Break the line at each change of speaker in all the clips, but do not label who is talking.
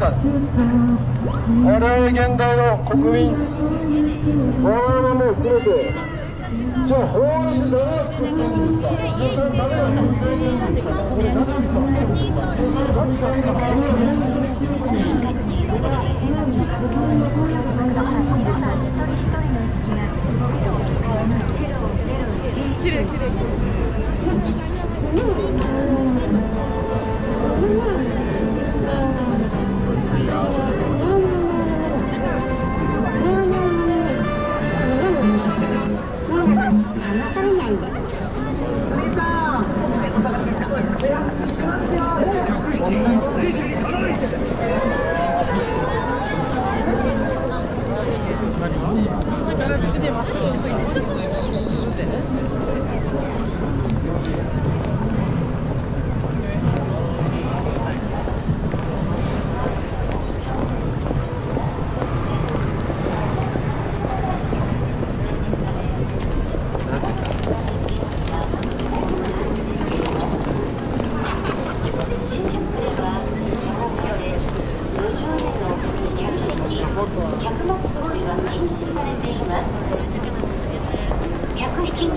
我々現代の国民。我々も含めて。じゃあ法律誰が作ってるんですか？皆さん誰が作ってるんですか？これ何ですか皆さん価値観
き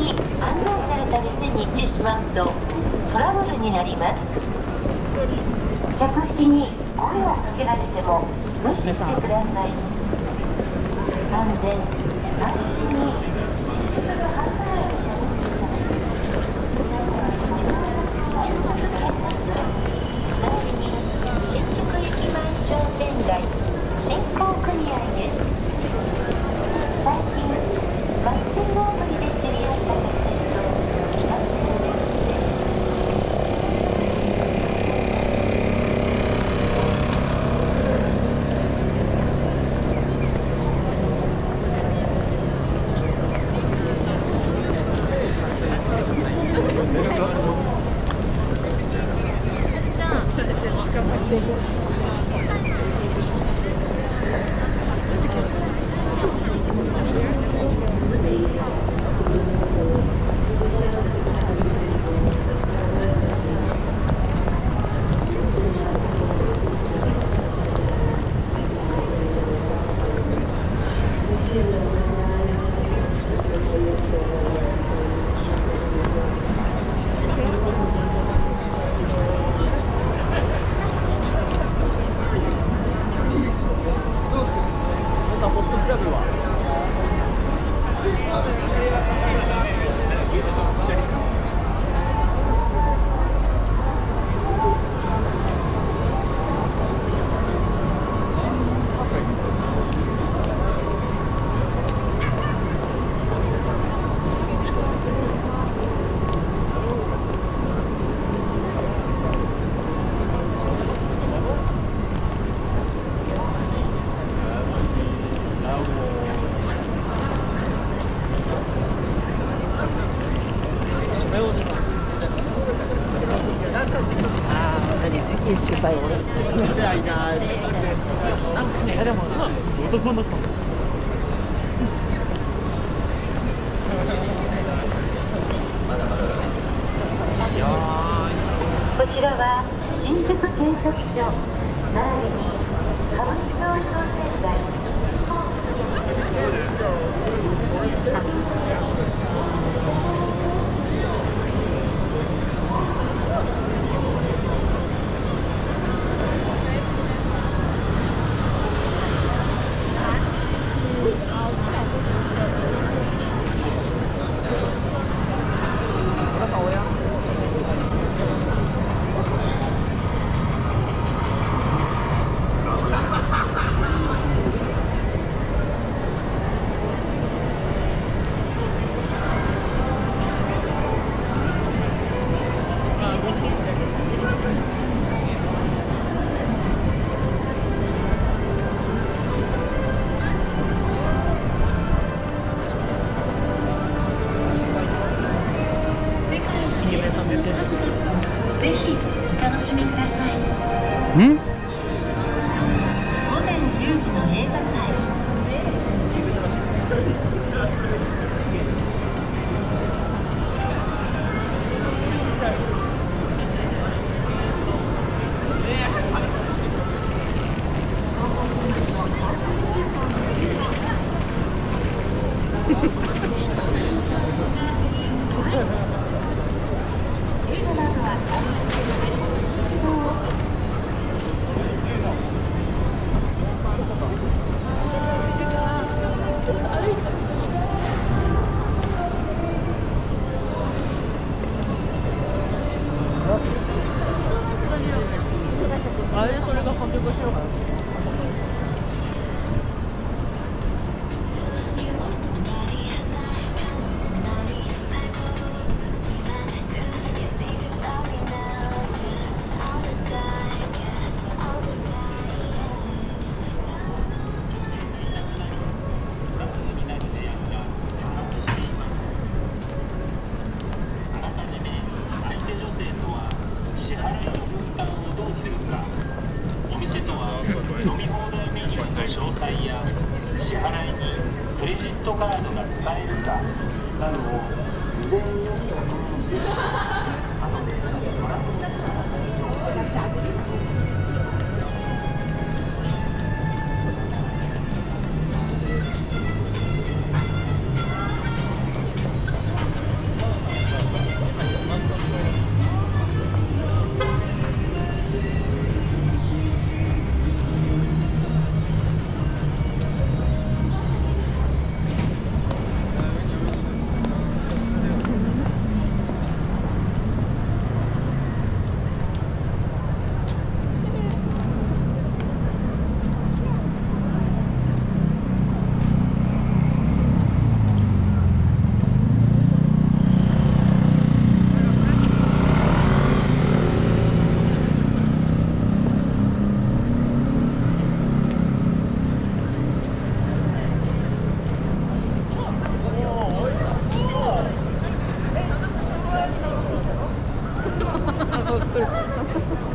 に案内された店に行ってしまうとトラブルになります。客引きに声をかけられても無視してください。安全安心に
ホストクラブは。
嗯？ 그렇지.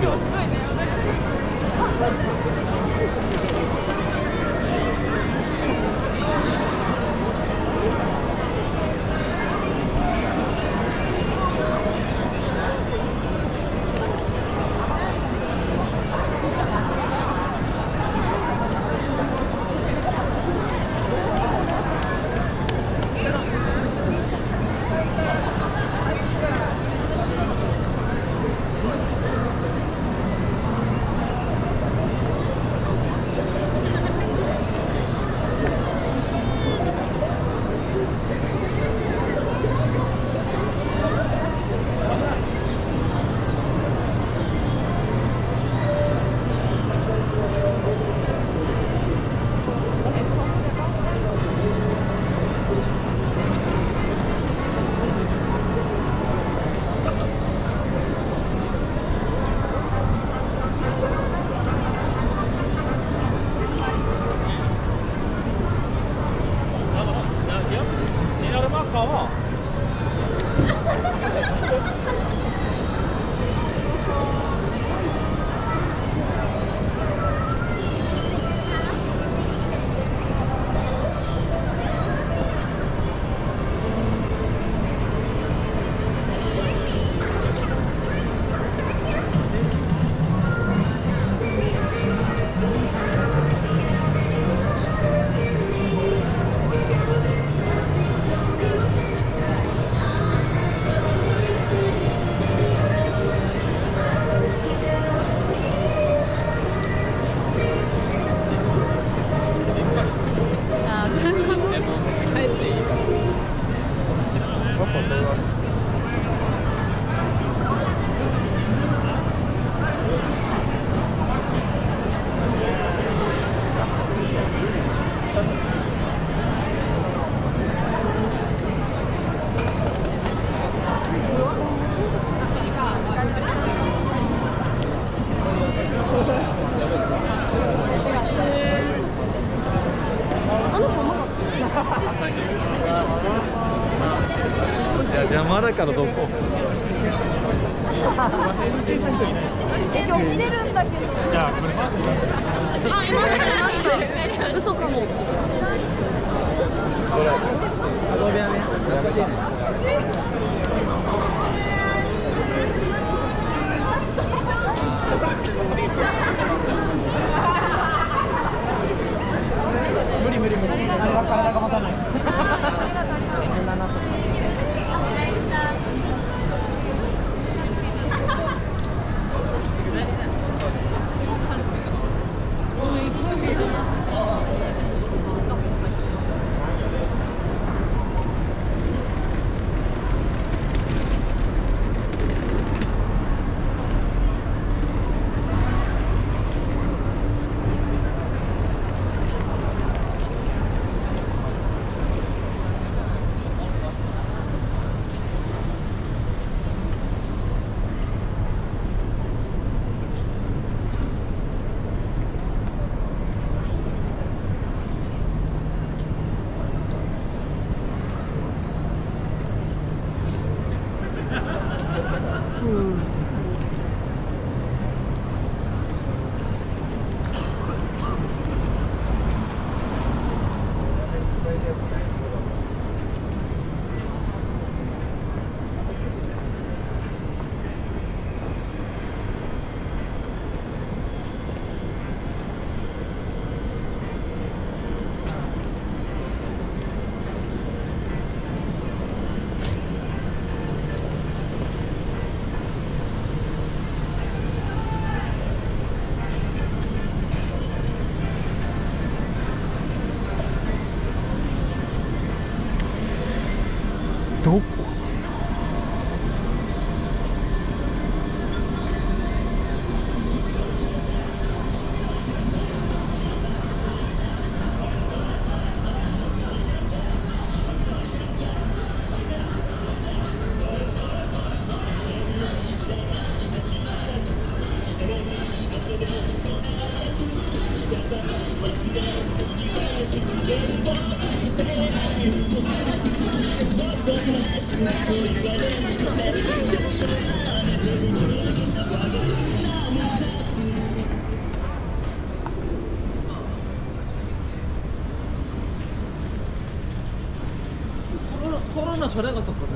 Let's go. や邪魔だからどこ？
今日見れるんだけど。
じゃあこれ
あ、いました、いました。嘘かも。
角部屋ね懐かしいね
どこ？
코로나 절에 갔었거든.